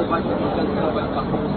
Depan, kemudian.